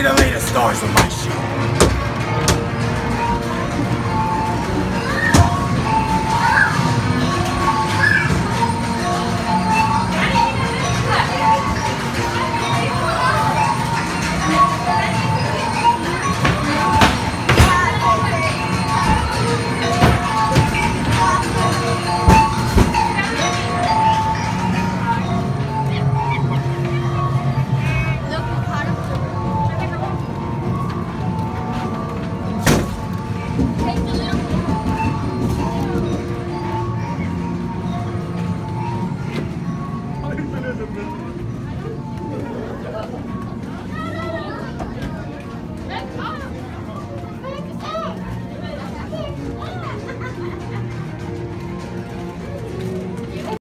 see the latest stars with my show.